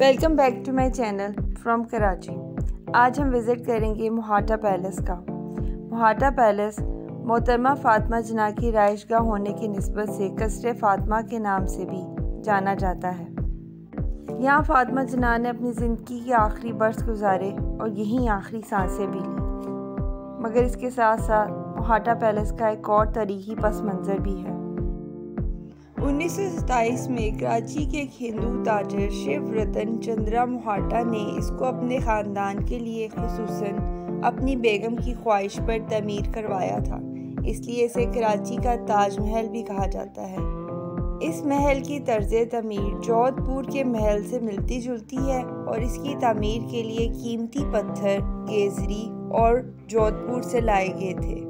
Welcome back to my channel from Karachi आज हम visit करेंगे मोहाटा पैलेस का। मोहाटा पैलेस मोहतरमा फातमा जना की राइशगाह होने की नस्बत से कसर फातमा के नाम से भी जाना जाता है। यहाँ फातमा जना ने अपनी ज़िंदगी के आखिरी बरस गुजारे और यहीं आखिरी साँसें भी ली। मगर इसके साथ साथ मोहाटा पैलेस का एक और तरीकी पस मंज़र भी है। उन्नीस सौ सत्ताईस में कराची के एक हिंदू ताजर शिव रतन चंद्रा मोहाटा ने इसको अपने ख़ानदान के लिए खसूस अपनी बेगम की ख्वाहिश पर तमीर करवाया था। इसलिए इसे कराची का ताजमहल भी कहा जाता है। इस महल की तर्ज तमीर जोधपुर के महल से मिलती जुलती है और इसकी तमीर के लिए कीमती पत्थर केजरी और जोधपुर से लाए गए थे।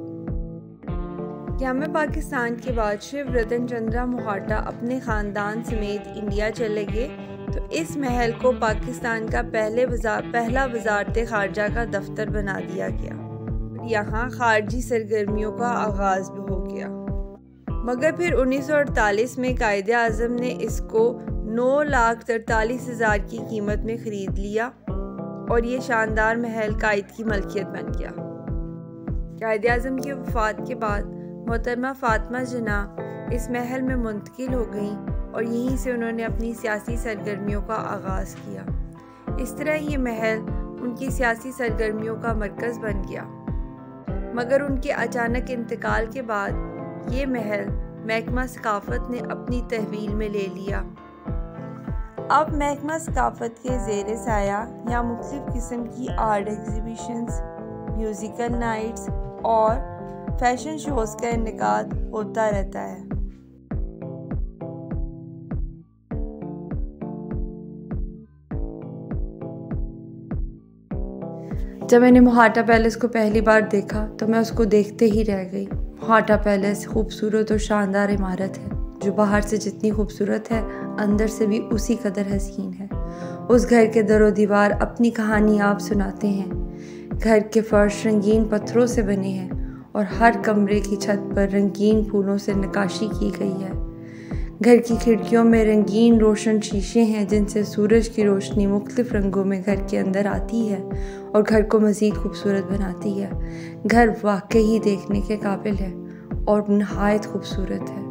क्याम पाकिस्तान के बाद शिव रतन चंद्रा मोहाटा अपने ख़ानदान समेत इंडिया चले गए। तो इस महल को पाकिस्तान का पहले वजार पहला वजारत खारजा का दफ्तर बना दिया गया। यहाँ खारजी सरगर्मियों का आगाज़ भी हो गया। मगर फिर 1948 में कायद अज़म ने इसको नौ लाख तरतालीस हज़ार की कीमत में ख़रीद लिया और ये शानदार महल कायद की मलकियत बन गया। कायद अज़म की वफ़ात के बाद मोहतरमा फ़ातिमा जना इस महल में मुंतकिल हो गई और यहीं से उन्होंने अपनी सियासी सरगर्मियों का आगाज़ किया। इस तरह ये महल उनकी सियासी सरगर्मियों का मरकज़ बन गया। मगर उनके अचानक इंतकाल के बाद ये महल महकमा सकाफ़त ने अपनी तहवील में ले लिया। अब महकमा सकाफ़त के जेर साया या मुख्तु किस्म की आर्ट एग्ज़िबिशंस, म्यूज़िकल नाइट्स और फ़ैशन शोज़ का इनका होता रहता है। जब मैंने मोहाटा पैलेस को पहली बार देखा तो मैं उसको देखते ही रह गई। मोहाटा पैलेस खूबसूरत और शानदार इमारत है, जो बाहर से जितनी खूबसूरत है, अंदर से भी उसी कदर हसीन है। उस घर के दरो दीवार अपनी कहानी आप सुनाते हैं। घर के फर्श रंगीन पत्थरों से बने हैं और हर कमरे की छत पर रंगीन फूलों से नकाशी की गई है। घर की खिड़कियों में रंगीन रोशन शीशे हैं, जिनसे सूरज की रोशनी मुख्तफ रंगों में घर के अंदर आती है और घर को मज़ीद खूबसूरत बनाती है। घर वाकई ही देखने के काबिल है और नहायत खूबसूरत है।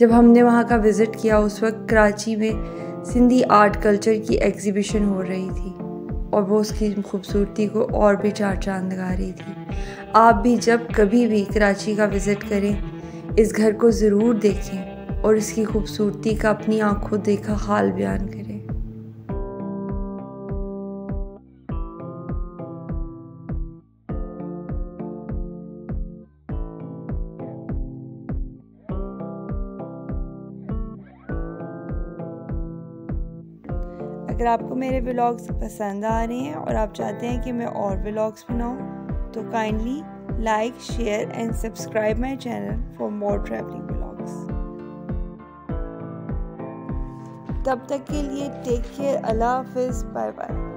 जब हमने वहाँ का विज़िट किया, उस वक्त कराची में सिंधी आर्ट कल्चर की एग्ज़िबिशन हो रही थी। और वो उसकी खूबसूरती को और भी चार चाँद लगा रही थी। आप भी जब कभी भी कराची का विज़िट करें, इस घर को ज़रूर देखें और इसकी खूबसूरती का अपनी आँखों देखा हाल बयान करें। अगर आपको मेरे व्लॉग्स पसंद आ रहे हैं और आप चाहते हैं कि मैं और व्लॉग्स बनाऊँ तो kindly like share and subscribe my channel for more travelling vlogs तब तक के लिए टेक केयर अल्लाह हाफिज़. Bye bye